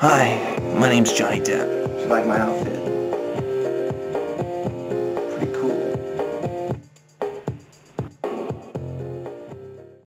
Hi, my name's Johnny Depp. Like my outfit.